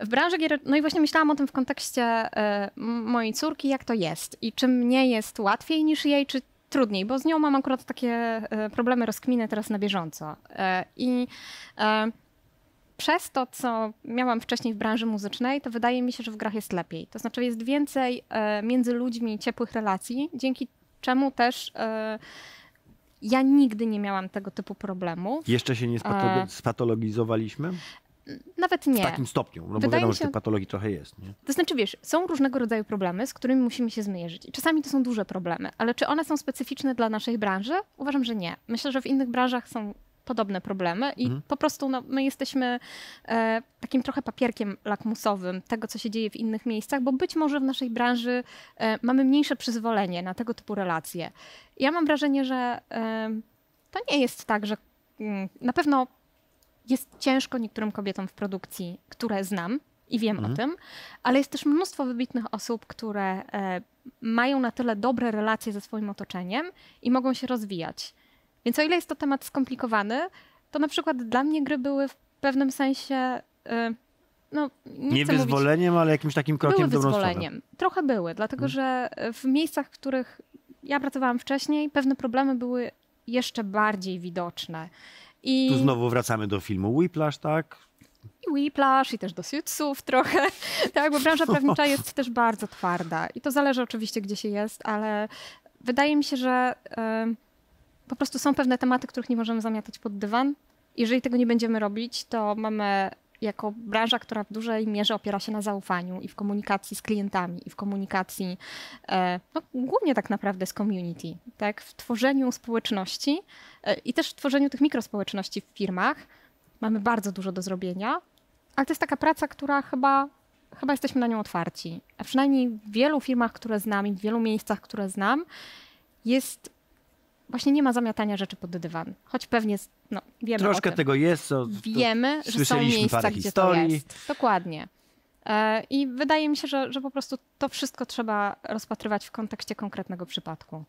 W branży gier, no i właśnie myślałam o tym w kontekście e, mojej córki, jak to jest i czy mnie jest łatwiej niż jej, czy trudniej, bo z nią mam akurat takie e, problemy rozkminy teraz na bieżąco. E, I przez to, co miałam wcześniej w branży muzycznej, to wydaje mi się, że w grach jest lepiej. To znaczy jest więcej między ludźmi ciepłych relacji, dzięki czemu też ja nigdy nie miałam tego typu problemu. Jeszcze się nie spato- spatologizowaliśmy? Nawet nie. W takim stopniu, no bo wiadomo, mi że się- tych patologii trochę jest. Nie? To znaczy, wiesz, są różnego rodzaju problemy, z którymi musimy się zmierzyć. Czasami to są duże problemy, ale czy one są specyficzne dla naszej branży? Uważam, że nie. Myślę, że w innych branżach są podobne problemy i Mhm. po prostu no, my jesteśmy e, takim trochę papierkiem lakmusowym tego, co się dzieje w innych miejscach, bo być może w naszej branży e, mamy mniejsze przyzwolenie na tego typu relacje. Ja mam wrażenie, że e, to nie jest tak, że mm, na pewno jest ciężko niektórym kobietom w produkcji, które znam i wiem Mhm. o tym, ale jest też mnóstwo wybitnych osób, które e, mają na tyle dobre relacje ze swoim otoczeniem i mogą się rozwijać. Więc o ile jest to temat skomplikowany, to na przykład dla mnie gry były w pewnym sensie, e, no nie, Nie chcę mówić, wyzwoleniem, ale jakimś takim krokiem były wyzwoleniem. Trochę były, dlatego że w miejscach, w których ja pracowałam wcześniej, pewne problemy były jeszcze bardziej widoczne. I Tu znowu wracamy do filmu Whiplash, tak? i Whiplash, i też do suitsów trochę, tak, bo branża prawnicza jest też bardzo twarda i to zależy oczywiście, gdzie się jest, ale wydaje mi się, że em, po prostu są pewne tematy, których nie możemy zamiatać pod dywan. Jeżeli tego nie będziemy robić, to mamy jako branża, która w dużej mierze opiera się na zaufaniu i w komunikacji z klientami, i w komunikacji, e, no, głównie tak naprawdę z community, tak, w tworzeniu społeczności e, i też w tworzeniu tych mikrospołeczności w firmach, mamy bardzo dużo do zrobienia, ale to jest taka praca, która chyba, chyba jesteśmy na nią otwarci. A przynajmniej w wielu firmach, które znam i w wielu miejscach, które znam, jest właśnie nie ma zamiatania rzeczy pod dywan. Choć pewnie, no, wiemy Troszkę o tego jest. Co, Wiemy, że są miejsca, gdzie historii. to jest. Dokładnie. E, I wydaje mi się, że, że po prostu to wszystko trzeba rozpatrywać w kontekście konkretnego przypadku.